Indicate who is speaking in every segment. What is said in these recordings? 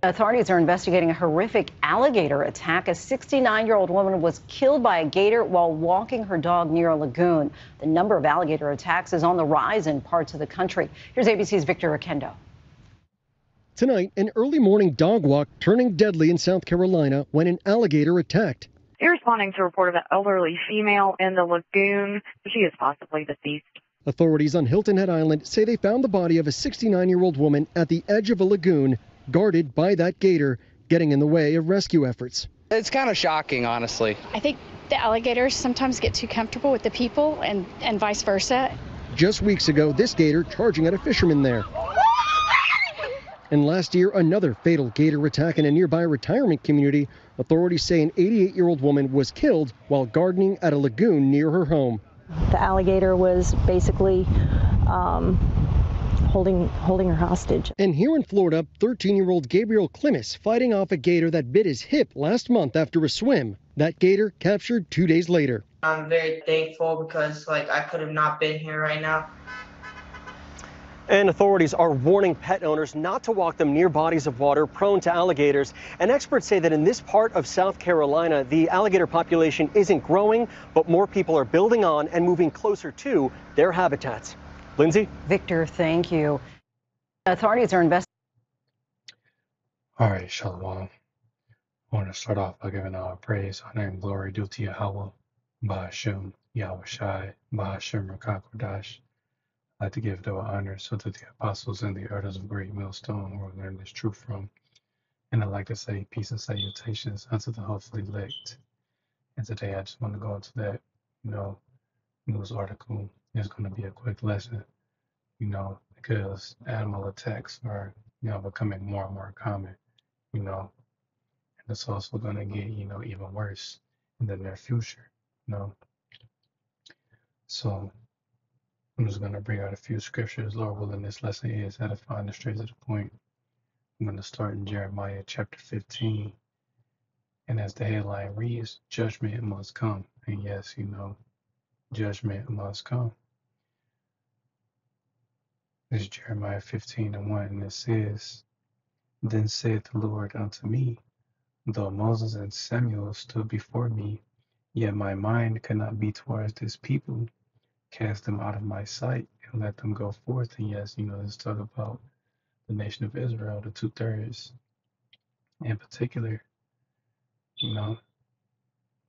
Speaker 1: Authorities are investigating a horrific alligator attack. A 69 year old woman was killed by a gator while walking her dog near a lagoon. The number of alligator attacks is on the rise in parts of the country. Here's ABC's Victor Oquendo.
Speaker 2: Tonight, an early morning dog walk turning deadly in South Carolina when an alligator attacked.
Speaker 3: They're responding to a report of an elderly female in the lagoon. She is possibly deceased.
Speaker 2: Authorities on Hilton Head Island say they found the body of a 69 year old woman at the edge of a lagoon guarded by that gator, getting in the way of rescue efforts.
Speaker 4: It's kind of shocking, honestly.
Speaker 5: I think the alligators sometimes get too comfortable with the people and, and vice versa.
Speaker 2: Just weeks ago, this gator charging at a fisherman there. And last year, another fatal gator attack in a nearby retirement community. Authorities say an 88 year old woman was killed while gardening at a lagoon near her home.
Speaker 6: The alligator was basically um, holding holding her hostage.
Speaker 2: And here in Florida, 13-year-old Gabriel Klimas fighting off a gator that bit his hip last month after a swim. That gator captured two days later.
Speaker 7: I'm very thankful because like I could have not been here right now.
Speaker 2: And authorities are warning pet owners not to walk them near bodies of water prone to alligators. And experts say that in this part of South Carolina, the alligator population isn't growing, but more people are building on and moving closer to their habitats. Lindsay?
Speaker 1: Victor, thank you. Authorities are investigating.
Speaker 8: All right, Shalom. I want to start off by giving our praise, honor, and glory due to Yahweh, Ba'ashem, Yahweh Shai, Ba'ashem Rakakwadash. I'd like to give the honor so that the apostles and the elders of Great Millstone will learn this truth from. And I'd like to say peace and salutations unto the hopefully elect. And today I just want to go into that, you know, news article it's going to be a quick lesson, you know, because animal attacks are, you know, becoming more and more common, you know, and it's also going to get, you know, even worse in the near future, you know. So I'm just going to bring out a few scriptures, Lord willing, this lesson is edifying and straight to the point. I'm going to start in Jeremiah chapter 15. And as the headline reads, judgment must come. And yes, you know, judgment must come. This is Jeremiah 15 and 1, and it says, Then saith the Lord unto me, Though Moses and Samuel stood before me, yet my mind could not be towards this people. Cast them out of my sight and let them go forth. And yes, you know, this talk about the nation of Israel, the two thirds in particular. You know,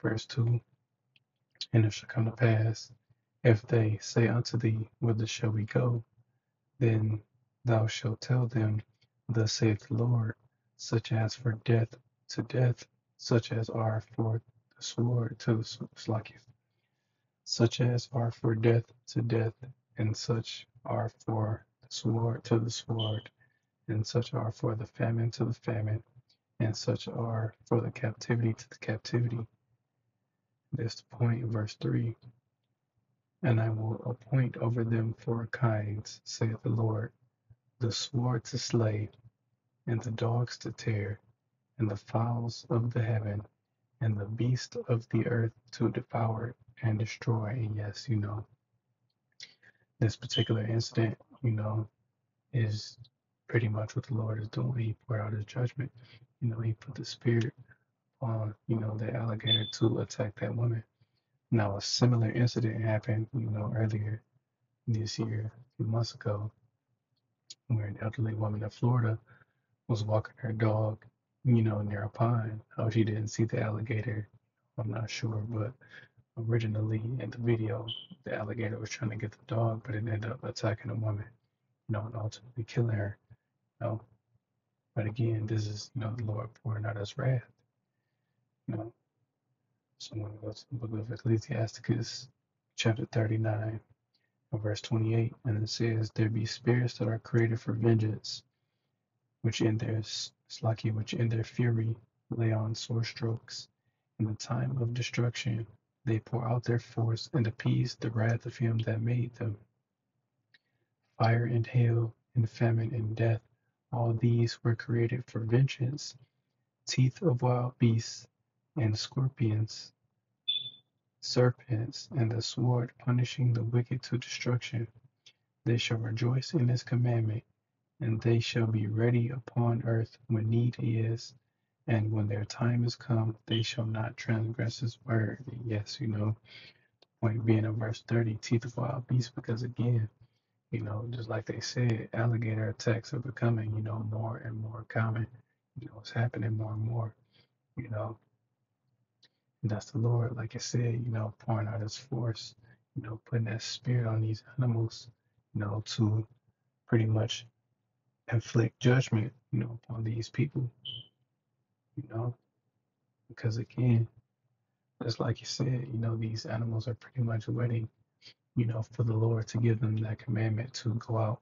Speaker 8: verse 2 And it shall come to pass, if they say unto thee, Whither shall we go? Then thou shalt tell them, Thus saith the Lord, such as for death to death, such as are for the sword to the slakith, such as are for death to death, and such are for the sword to the sword, and such are for the famine to the famine, and such are for the captivity to the captivity. This point, verse 3. And I will appoint over them four kinds, saith the Lord, the sword to slay, and the dogs to tear, and the fowls of the heaven, and the beast of the earth to devour and destroy. And yes, you know, this particular incident, you know, is pretty much what the Lord is doing. He poured out his judgment. You know, he put the spirit on, you know, the alligator to attack that woman. Now, a similar incident happened, you know, earlier this year, a few months ago, where an elderly woman in Florida was walking her dog, you know, near a pond. How she didn't see the alligator, I'm not sure, but originally in the video, the alligator was trying to get the dog, but it ended up attacking a woman, you know, and ultimately killing her. You know, but again, this is, you know, the Lord pouring out his wrath. Know, so I'm going to the book of Ecclesiasticus, chapter 39, verse 28, and it says, There be spirits that are created for vengeance, which in their slacky, which in their fury lay on sore strokes. In the time of destruction, they pour out their force and appease the wrath of him that made them. Fire and hail and famine and death, all these were created for vengeance. Teeth of wild beasts and scorpions, serpents, and the sword punishing the wicked to destruction. They shall rejoice in his commandment and they shall be ready upon earth when need is, and when their time is come, they shall not transgress his word. And yes, you know, point being in verse 30, teeth of wild beasts, because again, you know, just like they said, alligator attacks are becoming, you know, more and more common. You know, it's happening more and more, you know. And that's the Lord, like I said, you know, pouring out his force, you know, putting that spirit on these animals, you know, to pretty much inflict judgment, you know, upon these people, you know, because again, just like you said, you know, these animals are pretty much waiting, you know, for the Lord to give them that commandment to go out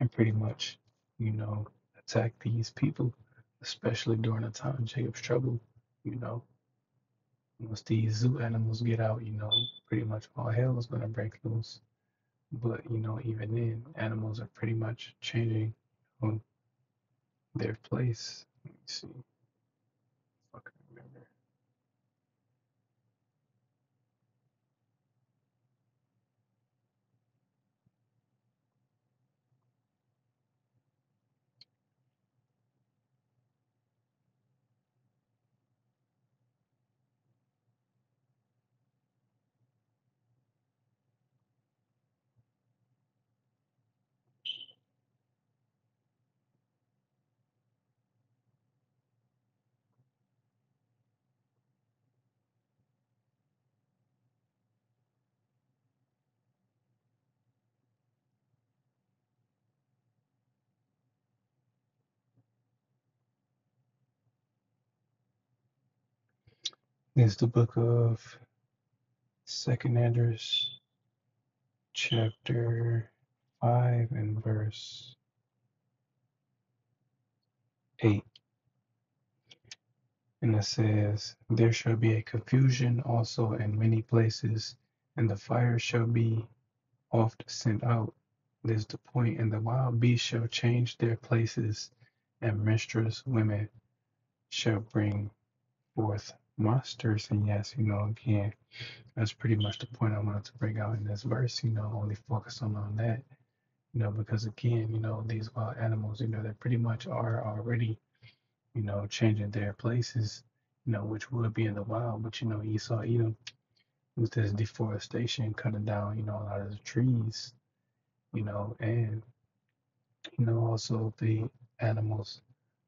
Speaker 8: and pretty much, you know, attack these people, especially during the time of Jacob's trouble, you know. Once these zoo animals get out, you know, pretty much all hell is gonna break loose. But you know, even then, animals are pretty much changing um, their place. Let me see It's the book of Second Esdras, chapter five and verse eight, and it says, "There shall be a confusion also in many places, and the fire shall be oft sent out." This is the point, and the wild beasts shall change their places, and menstruous women shall bring forth monsters. And yes, you know, again, that's pretty much the point I wanted to bring out in this verse, you know, only focus on on that, you know, because again, you know, these wild animals, you know, they pretty much are already, you know, changing their places, you know, which would be in the wild, but you know, Esau Edom with this deforestation, cutting down, you know, a lot of the trees, you know, and you know, also the animals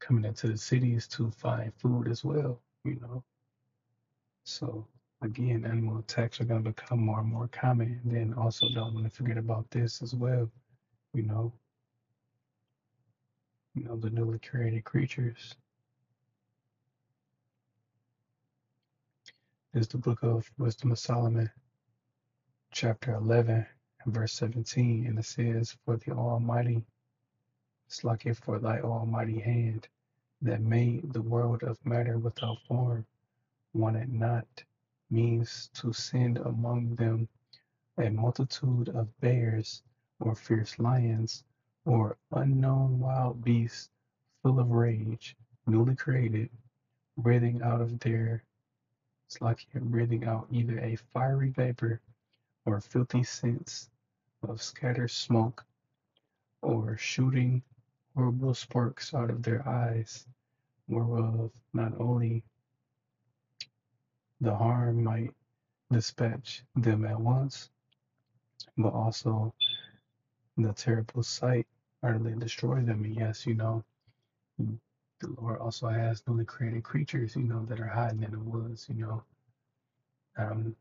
Speaker 8: coming into the cities to find food as well, you know. So again, animal attacks are going to become more and more common. And then also don't want to forget about this as well. You know, you know the newly created creatures. This is the book of Wisdom of Solomon, chapter 11 and verse 17, and it says, "For the Almighty, it's like it for thy Almighty hand that made the world of matter without form, wanted not means to send among them a multitude of bears or fierce lions or unknown wild beasts full of rage, newly created, breathing out of their you're breathing out either a fiery vapor or filthy scents of scattered smoke or shooting horrible sparks out of their eyes, whereof not only the harm might dispatch them at once, but also the terrible sight utterly destroy them. And yes, you know, the Lord also has newly created creatures, you know, that are hiding in the woods, you know. Um,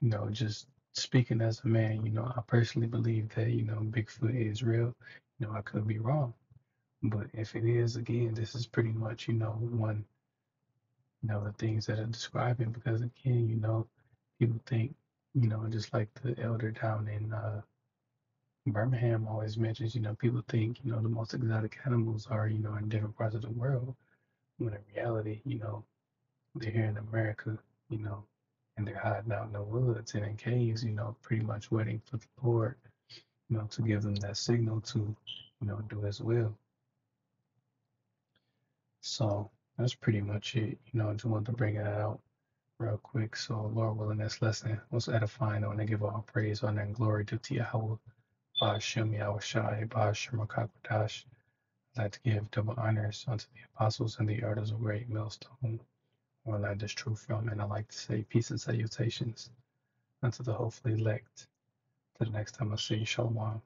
Speaker 8: you know, just speaking as a man, you know, I personally believe that, you know, Bigfoot is real. You know, I could be wrong. But if it is, again, this is pretty much, you know, one, you know, the things that are describing because again, you know, people think, you know, just like the elder down in uh Birmingham always mentions, you know, people think, you know, the most exotic animals are, you know, in different parts of the world, when in reality, you know, they're here in America, you know, and they're hiding out in the woods and in caves, you know, pretty much waiting for the Lord, you know, to give them that signal to, you know, do as well. So that's pretty much it. You know, I just wanted to bring it out real quick. So, Lord willing, this lesson was edifying. I want to give all praise, honor, and glory to Yahweh Ba'ashem Yahushai, Ba'ashem Rakakwadash. I'd like to give double honors unto the apostles and the elders of Great Millstone, led this true film, and I'd like to say peace and salutations unto the hopefully elect. To the next time I see you, Shalom.